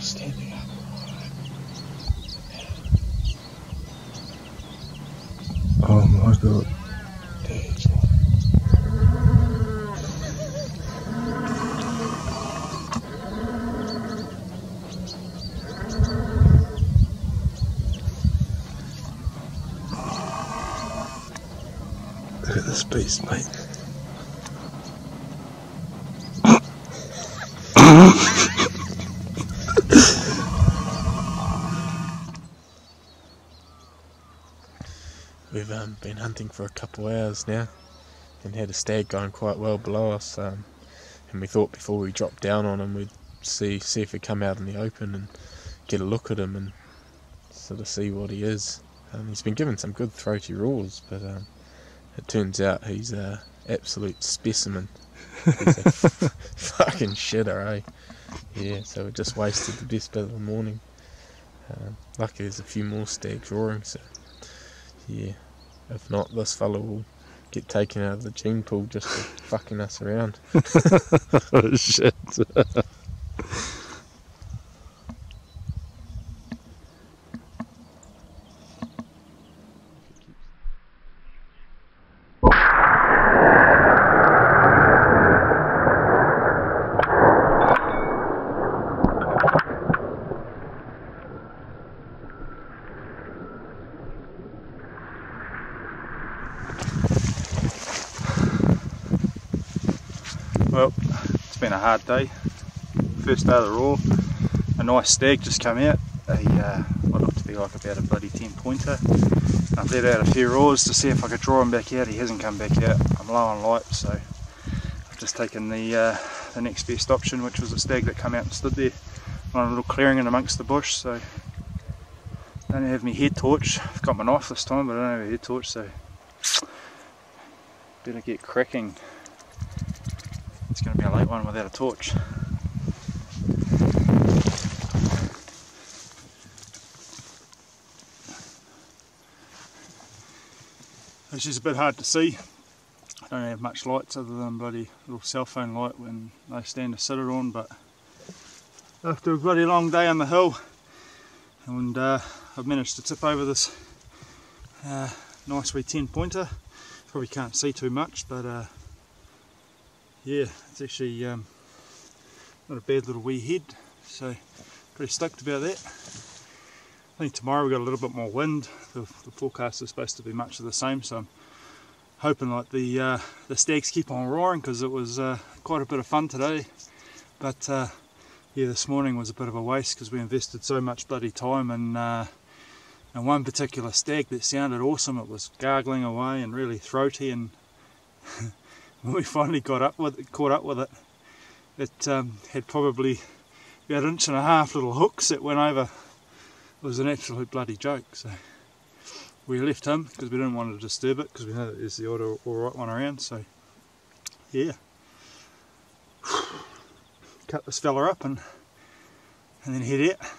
Standing up. Oh my god. This mate. We've um, been hunting for a couple hours now and had a stag going quite well below us. Um, and we thought before we dropped down on him, we'd see see if he'd come out in the open and get a look at him and sort of see what he is. Um, he's been given some good throaty roars, but um, it turns out he's a absolute specimen. He's a fucking shitter, eh? Yeah, so we just wasted the best bit of the morning. Um, lucky there's a few more stags roaring, so yeah. If not, this fella will get taken out of the gene pool just for fucking us around. oh shit. Well, it's been a hard day. First day of the roar. A nice stag just come out. A, uh, what looked to be like about a bloody 10 pointer. I've let out a few roars to see if I could draw him back out. He hasn't come back out. I'm low on light, so I've just taken the uh, the next best option, which was a stag that come out and stood there on a little clearing in amongst the bush. So I don't have my head torch. I've got my knife this time, but I don't have a head torch, so better get cracking. It's going to be a late one without a torch. It's just a bit hard to see. I don't have much lights other than bloody little cell phone light when I stand to sit it on, but after a bloody long day on the hill, and uh, I've managed to tip over this uh, nice wee 10 pointer. Probably can't see too much, but uh, yeah, it's actually um, not a bad little wee head, so pretty stoked about that. I think tomorrow we've got a little bit more wind. The, the forecast is supposed to be much of the same, so I'm hoping like the uh, the stags keep on roaring because it was uh, quite a bit of fun today. But uh, yeah, this morning was a bit of a waste because we invested so much bloody time in, uh, in one particular stag that sounded awesome. It was gargling away and really throaty and when we finally got up with it, caught up with it, it um, had probably about an inch and a half little hooks that went over. It was an absolute bloody joke. So we left him because we didn't want to disturb it because we know that there's the odd alright one around. So yeah, cut this fella up and and then head out.